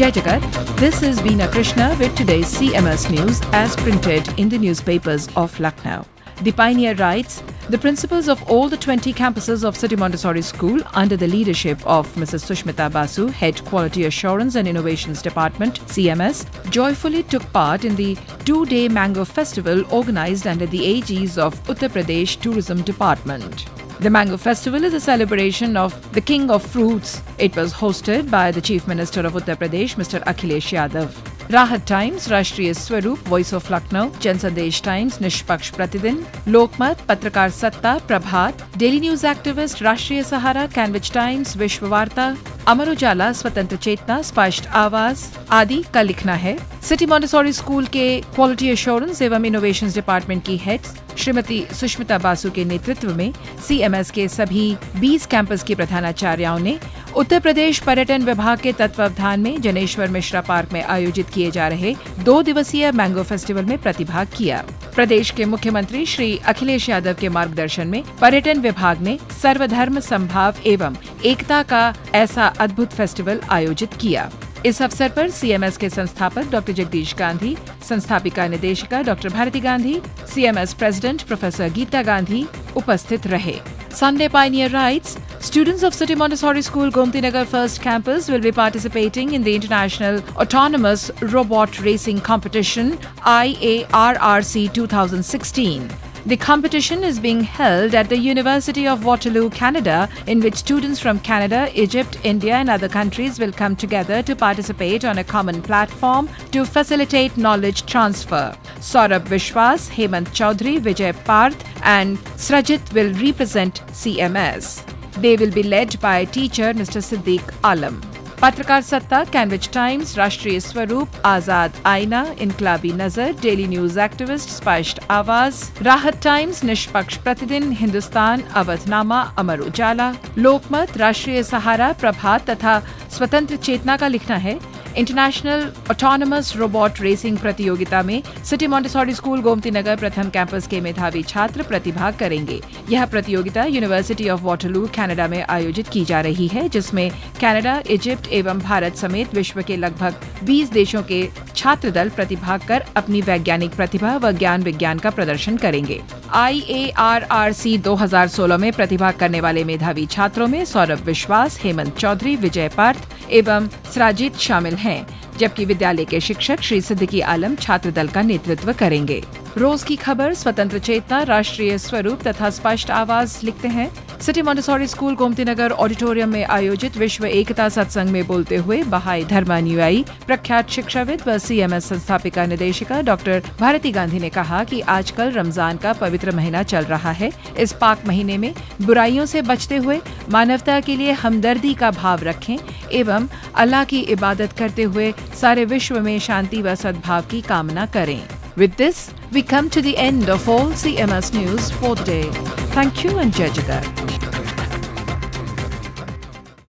Jagat, this is Veena Krishna with today's CMS News as printed in the newspapers of Lucknow. The Pioneer writes, the principals of all the 20 campuses of City Montessori School under the leadership of Mrs. Sushmita Basu, Head Quality Assurance and Innovations Department, CMS, joyfully took part in the two-day Mango Festival organized under the aegis of Uttar Pradesh Tourism Department. The Mango Festival is a celebration of the king of fruits. It was hosted by the Chief Minister of Uttar Pradesh, Mr. Akhilesh Yadav. Rahat Times, Rashtriya Swaroop, Voice of Lucknow, Jansandesh Times, Nishpaksh Pratidin, Lokmat, Patrakar Satta, Prabhat, Daily News Activist, Rashtriya Sahara, Canwich Times, Vishwavarta, Amar Ujala, स्वतंत्र चेतना, स्पष्ट आवाज़ आदि का लिखना है। City Montessori school के quality assurance एवं innovation department की हेड श्रीमती सुष्मिता बासु के नेतृत्व में सीएमएस के सभी 20 कैंपस के प्रधानाचार्यों ने उत्तर प्रदेश पर्यटन विभाग के तत्वावधान में जनेश्वर मिश्रा पार्क में आयोजित किए जा रहे दो दिवसीय मैंगो फेस्टिवल में प्रतिभाग किया। प्रदेश के मुख्यमंत्री श्री अखिलेश यादव के मार्गदर्शन में पर्यटन विभाग ने सर्वधर्म संभाव एवं एकता का ऐसा अद्भुत फेस्टिवल आयोजित किया। इस अवसर पर सीएमएस के संस्थापक डॉक्टर जगदीश गांधी, संस्थापिका निदेशिका doctor Bharti Gandhi CMS president professor Geeta Gandhi उपस्थित रहे। Sunday Pioneer writes, students of City Montessori School Gomti Nagar First Campus will be participating in the International Autonomous Robot Racing Competition IARRC 2016. The competition is being held at the University of Waterloo, Canada, in which students from Canada, Egypt, India, and other countries will come together to participate on a common platform to facilitate knowledge transfer. Saurabh Vishwas, Hemant Chaudhary, Vijay Parth, and Srajit will represent CMS. They will be led by teacher Mr. Siddiq Alam. पत्रकार सत्ता कैनविच times राष्ट्रीय स्वरूप, आज़ाद आईना, इनकलाबी नज़र daily news activist स्पष्ट आवाज़, राहत times निष्पक्ष प्रतिदिन, हिंदुस्तान, अवधनामा, अमर उजाला, लोकमत, राष्ट्रीय सहारा, प्रभात तथा स्वतंत्र चेतना का लिखना है। इंटरनेशनल ऑटोनमस रोबोट रेसिंग प्रतियोगिता में city Montessori school Gomti Nagar प्रथम कैंपस के मेधावी छात्र प्रतिभाग करेंगे। यह प्रतियोगिता यूनिवर्सिटी ऑफ़ वाटरलू कनाडा में आयोजित की जा रही है, जिसमें कनाडा इजिप्ट एवं भारत समेत विश्व के लगभग 20 देशों के छात्र दल प्रतिभाग कर अपनी वैज्ञानिक प्रतिभा व ज्ञान विज्ञान का प्रदर्शन करेंगे। आई ए आर आर सी दो हज़ार सोलह में प्रतिभाग करने वाले मेधावी छात्रों में सौरभ विश्वास, हेमंत चौधरी, विजय पार्थ एवं सराजीत शामिल हैं जबकि विद्यालय के शिक्षक श्री सिद्दीकी आलम छात्र दल का नेतृत्व करेंगे। रोज की खबर, स्वतंत्र चेतना, राष्ट्रीय स्वरूप तथा स्पष्ट आवाज़ लिखते हैं। City Montessori school Gomti Nagar auditorium में आयोजित विश्व एकता सत्संग में बोलते हुए बहाई धर्मानुयायी प्रख्यात शिक्षाविद व सीएमएस संस्थापिका निदेशिका डॉक्टर भारती गांधी ने कहा कि आजकल रमज़ान का पवित्र महीना चल रहा है। इस पाक महीने में बुराइयों से बचते हुए मानवता के लिए हमदर्दी का भाव रखें एवं अल्लाह की इबादत करते हुए सारे विश्व में शांति व सद्भाव की कामना करें। With this, we come to the end of all CMS news for today. Thank you and Jai Jagat.